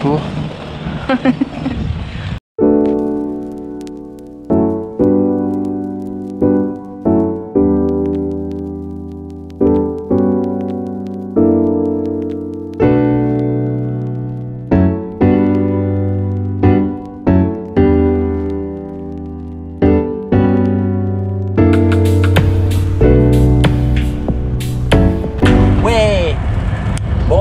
Pour.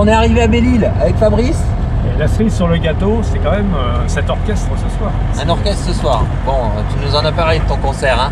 on est arrivé à Belle-Île avec Fabrice. Et la cerise sur le gâteau, c'est quand même euh, cet orchestre ce soir. Un orchestre ce soir. Bon, tu nous en as parlé de ton concert, hein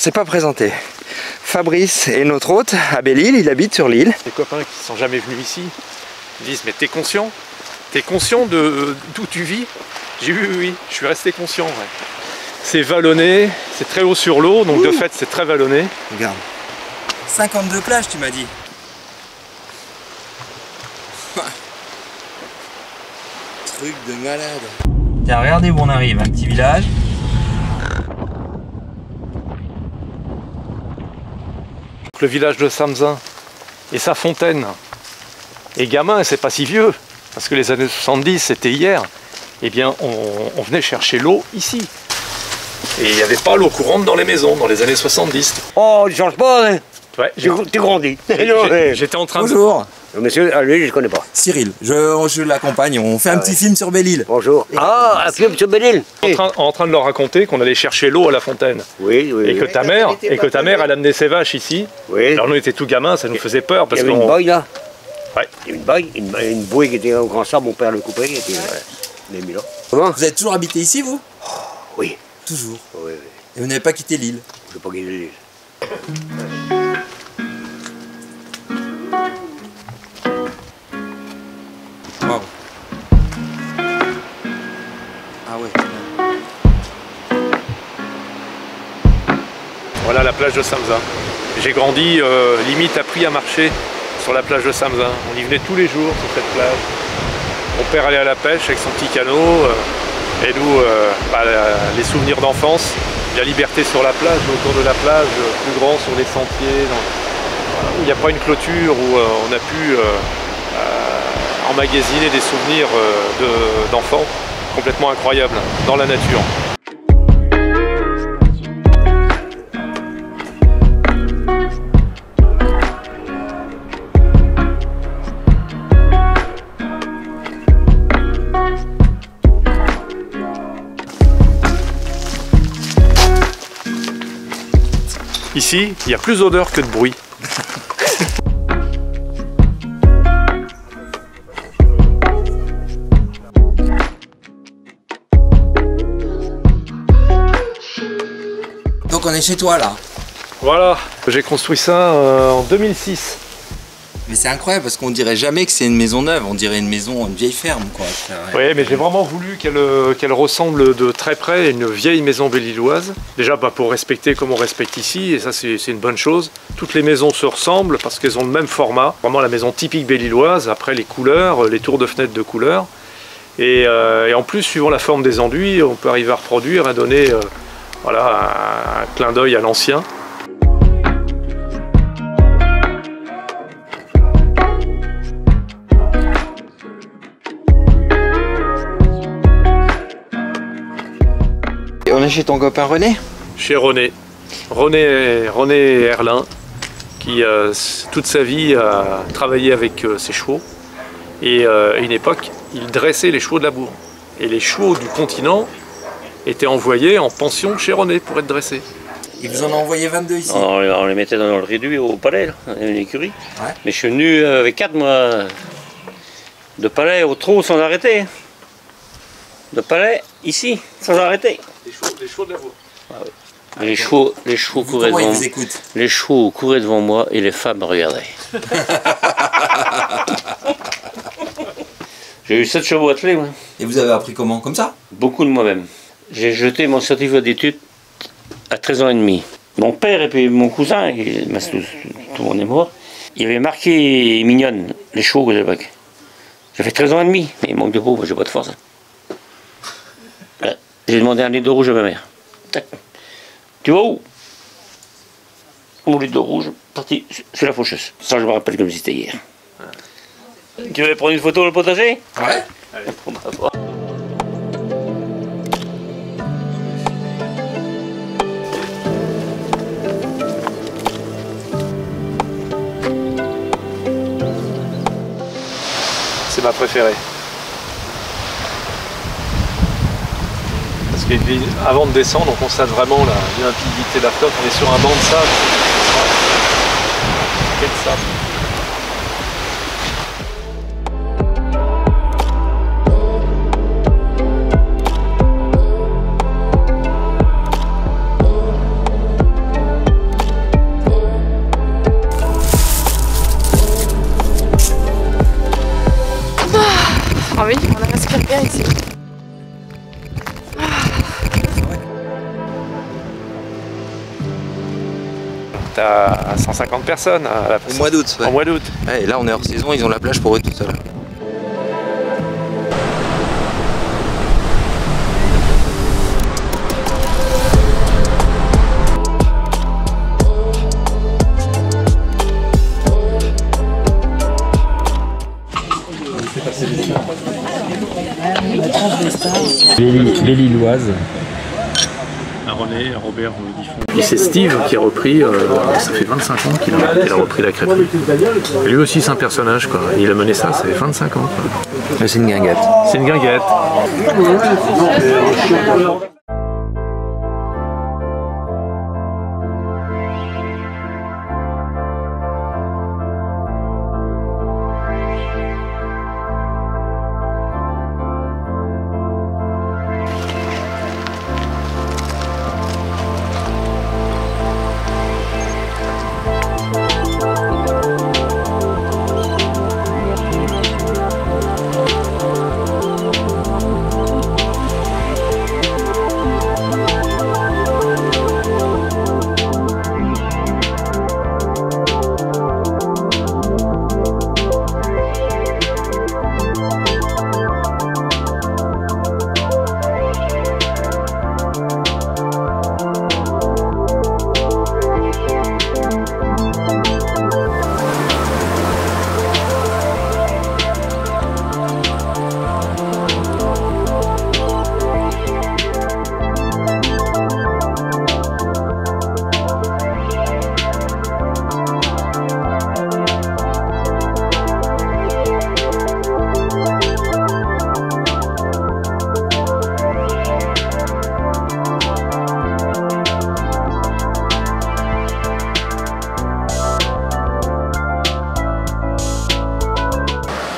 s'est pas présenté. Fabrice est notre hôte à Belle-Île, il habite sur l'île. Les copains qui sont jamais venus ici disent Mais t'es conscient? T'es conscient de d'où tu vis? J'ai vu, oui, oui, je suis resté conscient. ouais. C'est vallonné, c'est très haut sur l'eau, donc de fait c'est très vallonné. Regarde. 52 plages, tu m'as dit. Truc de malade. Tiens, regardez où on arrive, un petit village. Le village de Samzin et sa fontaine. Et gamin, c'est pas si vieux, parce que les années 70 c'était hier. Eh bien, on, on venait chercher l'eau ici. Et il n'y avait pas l'eau courante dans les maisons dans les années 70. Oh, il change pas, hein Ouais, Tu tu grandis. j'ai- J'étais en train de Monsieur, ah, lui, je ne connais pas. Cyril, je, je l'accompagne, on fait un petit film sur Belle-Île. Bonjour. Ah, un club sur Belle-Île en train, en train de leur raconter qu'on allait chercher l'eau à la fontaine. Oui, oui. Et que oui. ta mère, et que ta mère, elle amenait ses vaches ici. Oui. Alors nous, on était tout gamins, ça nous faisait peur Il y parce avait une qu'on. baille là. Ouais. Il y avait une baille, une, une bouée qui était au grand sable, mon père le coupait, il était. Il l'a mis là. Comment? Vous avez toujours habité ici, vous? Oui. Toujours. Oui, oui. Et vous n'avez pas quitté l'île? Je ne pas guider l'île. Voilà la plage de Samzin. J'ai grandi, euh, limite appris à marcher sur la plage de Samzin. On y venait tous les jours sur cette plage. Mon père allait à la pêche avec son petit canot. euh, et nous, euh, bah, les souvenirs d'enfance, la liberté sur la plage, autour de la plage, plus grand sur les sentiers. il n'y a pas une clôture, où on a pu emmagasiner des souvenirs de- d'enfants complètement incroyables dans la nature. Ici, il y a plus d'odeur que de bruit. Est chez toi là. Voilà, j'ai construit ça euh, en 2006. Mais c'est incroyable parce qu'on dirait jamais que c'est une maison neuve, on dirait une maison, une vieille ferme quoi. Oui, mais j'ai vraiment voulu qu'elle euh, qu'elle ressemble de très près à une vieille maison belliloise. Déjà bah, pour respecter comme on respecte ici, et ça c'est une bonne chose. Toutes les maisons se ressemblent parce qu'elles ont le même format. Vraiment la maison typique belliloise, après les couleurs, euh, les tours de fenêtres de couleurs. Et, euh, et en plus, suivant la forme des enduits, on peut arriver à reproduire, à donner euh, voilà, un, clin d'œil à l'ancien. Et on est chez ton copain René chez René. René, René Erlin, qui euh, toute sa vie a travaillé avec euh, ses chevaux. Et euh, à une époque, il dressait les chevaux de la bourre. Et les chevaux du continent étaient envoyés en pension chez René pour être dressés. Il vous en a envoyé 22 ici? On, on les mettait dans le réduit au palais, là, à une écurie. Ouais. Mais je suis venu avec quatre mois de palais au trot sans arrêter. de palais, ici, sans arrêter. Les chevaux, les chevaux de la voie. Les chevaux, les chevaux couraient devant écoutent? Les chevaux couraient devant moi et les femmes me regardaient. J'ai eu 7 chevaux attelés, moi. Et vous avez appris comment? Comme ça? Beaucoup de moi-même. J'ai jeté mon certificat d'études à 13 ans et demi. Mon père et puis mon cousin, tout, tout le monde est mort, il avait marqué mignonne les chevaux que j'avais. J'avais 13 ans et demi, mais il manque de peau, moi j'ai pas de force. Voilà. J'ai demandé un lit d'eau rouge à ma mère. Tac. Tu vas où? Au lit d'eau rouge, parti sur la faucheuse. Ça, je me rappelle comme si c'était hier. Tu veux prendre une photo le potager? Ouais. Bon, bah, voilà. C'est ma préférée. Parce qu'avant de descendre, on constate vraiment la limpidité de la flotte. On est sur un banc de sable. Quel sable T'as 150 personnes à la Au mois d'août. ouais. en mois d'août. Ouais, et là, on est hors saison, ils ont la plage pour eux tout seuls. Les Lilloises. René, Robert Diffon. Et c'est Steve qui a repris, euh, ça fait 25 ans qu'il a, repris la crêperie. Et lui aussi c'est un personnage quoi. Il a mené ça, ça fait 25 ans. quoi. C'est une guinguette. C'est une guinguette.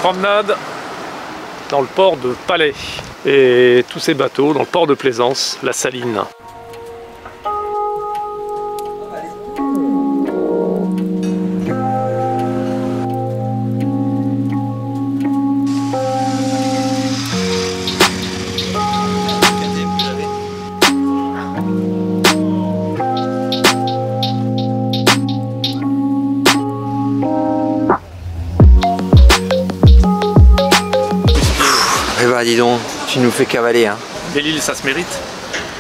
Promenade dans le port de Palais et tous ces bateaux dans le port de Plaisance, la Saline. Bah dis donc, tu nous fais cavaler hein. Belle-Île, ça se mérite.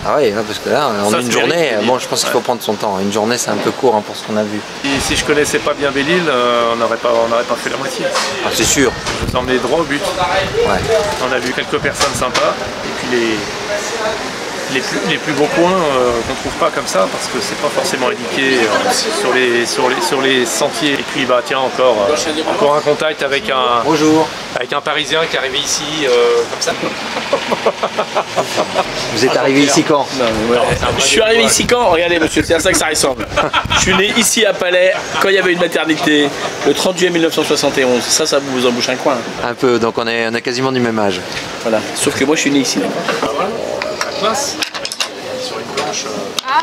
Ah ouais, hein, parce que là, en une journée, mérite, bon je pense qu'il faut prendre son temps. Une journée c'est un peu court hein, pour ce qu'on a vu. Et si je connaissais pas bien Belle-Île, euh, on n'aurait pas, on n'aurait pas fait la moitié. Ah, c'est sûr. Je vous emmenais droit au but. Ouais. On a vu quelques personnes sympas et puis les, les plus, les plus beaux points euh, qu'on trouve pas comme ça parce que c'est pas forcément indiqué euh, sur, les, sur, les, sur les sentiers. Et puis bah tiens encore, euh, encore un contact avec un, Bonjour. avec un Parisien qui est arrivé ici euh, comme ça. Vous êtes arrivé ici quand Je suis arrivé ici quand Regardez monsieur, c'est à ça que ça ressemble. Je suis né ici à Palais quand il y avait une maternité, le 30 juillet 1971. Ça, ça vous embouche un coin. Un peu, donc on, est, on a quasiment du même âge. Voilà. Sauf que moi je suis né ici. Classe. Sur une planche.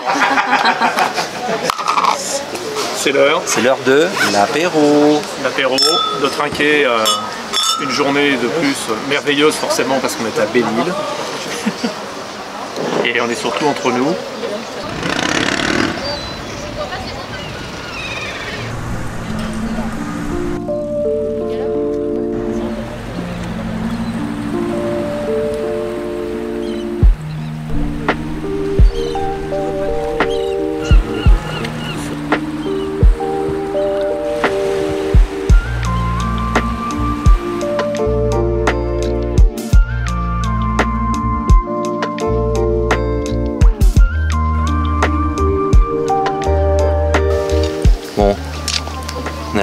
C'est l'heure, C'est l'heure de l'apéro. l'apéro, de trinquer euh, une journée de plus euh, merveilleuse forcément parce qu'on est à Belle-Île. Et on est surtout entre nous.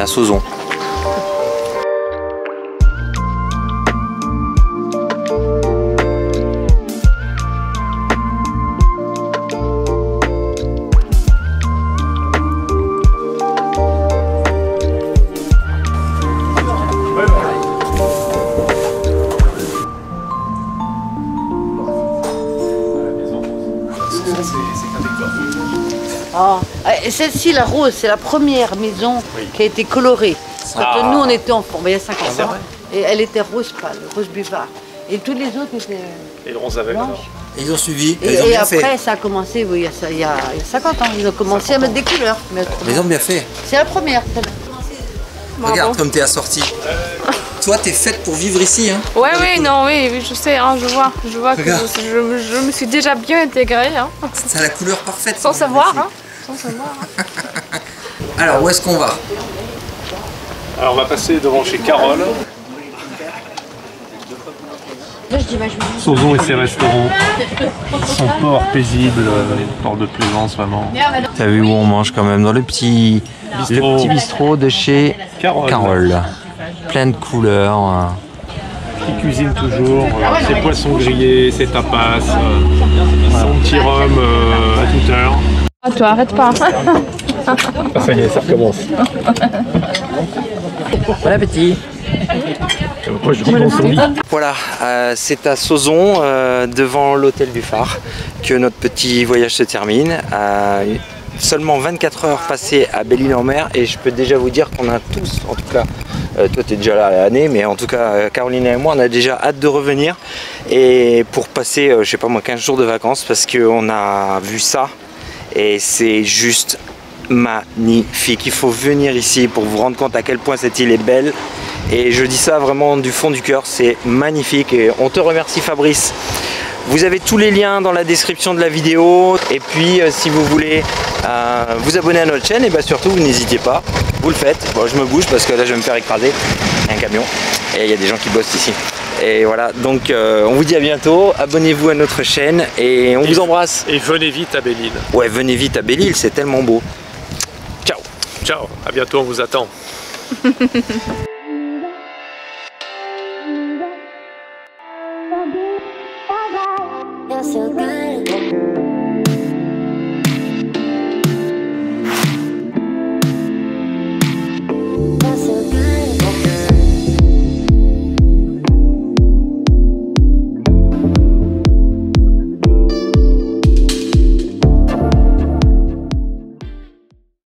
À Sauzon. Ah, et celle-ci, la rose, c'est la première maison qui a été colorée. Quand Ah. nous, on était enfants, ben, il y a 50 ans. Et elle était rose pâle, rose buvard. Et tous les autres étaient Et le rose avec blanches. alors. Ils ont suivi, Et, et après, ça a commencé, oui, il y a, ça- il y a- il y a 50 ans, ils ont commencé à mettre des couleurs. Mais Ils ont bien fait. C'est la première, celle-là. Regarde comme t'es assorti. Toi, t'es faite pour vivre ici, hein Ouais, oui, non, oui, oui, je sais, hein, je vois. Je vois que je, je me- je me suis déjà bien intégrée, hein, C'est la couleur parfaite. sans savoir. Hein, sans savoir. hein. Alors, où est-ce qu'on va? Alors on va passer devant chez Carole. Sauzon et ses restaurants. Son port paisible, euh, port de plaisance vraiment. T'as vu où on mange quand même Dans le petit Bistrot. le petit bistrot de chez Carole. Carole. Plein de couleurs. hein. Il cuisine toujours, euh, ses poissons grillés, ses tapas, euh, son petit rhum euh, à toute heure. Ah, toi, arrête pas. Ah, ça y est, ça recommence. Bon appétit. Voilà, euh, c'est à Sauzon, euh, devant l'hôtel du phare, que notre petit voyage se termine. Euh, seulement 24 heures passées à Belle-Île-en-Mer et je peux déjà vous dire qu'on a tous, en tout cas, euh, toi tu es déjà là à l'année, mais en tout cas euh, Caroline et moi, on a déjà hâte de revenir et pour passer, euh, je sais pas moi, 15 jours de vacances parce qu'on a vu ça et c'est juste magnifique. Il faut venir ici pour vous rendre compte à quel point cette île est belle. Et je dis ça vraiment du fond du cœur, c'est magnifique. Et on te remercie Fabrice. Vous avez tous les liens dans la description de la vidéo. Et puis euh, si vous voulez euh, vous abonner à notre chaîne, et bien surtout vous n'hésitez pas. Vous le faites. Bon, je me bouge parce que là je vais me faire écraser. Un camion. Et il y a des gens qui bossent ici. Et voilà, donc euh, on vous dit à bientôt. Abonnez-vous à notre chaîne et on vous embrasse. Et venez vite à Belle-Île. Ouais, venez vite à Belle-Île, c'est tellement beau. Ciao Ciao, à bientôt, on vous attend.